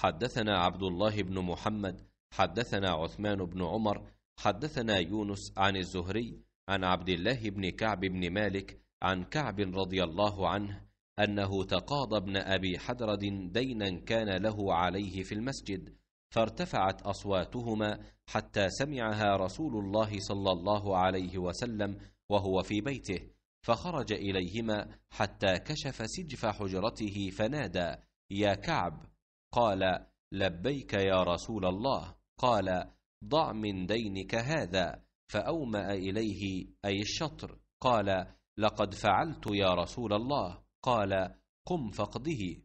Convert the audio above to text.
حدثنا عبد الله بن محمد حدثنا عثمان بن عمر حدثنا يونس عن الزهري عن عبد الله بن كعب بن مالك عن كعب رضي الله عنه أنه تقاضى ابن أبي حدرد دينا كان له عليه في المسجد فارتفعت أصواتهما حتى سمعها رسول الله صلى الله عليه وسلم وهو في بيته فخرج إليهما حتى كشف سجف حجرته فنادى يا كعب قال لبيك يا رسول الله. قال ضع من دينك هذا فأومأ إليه أي الشطر. قال لقد فعلت يا رسول الله. قال قم فاقضه.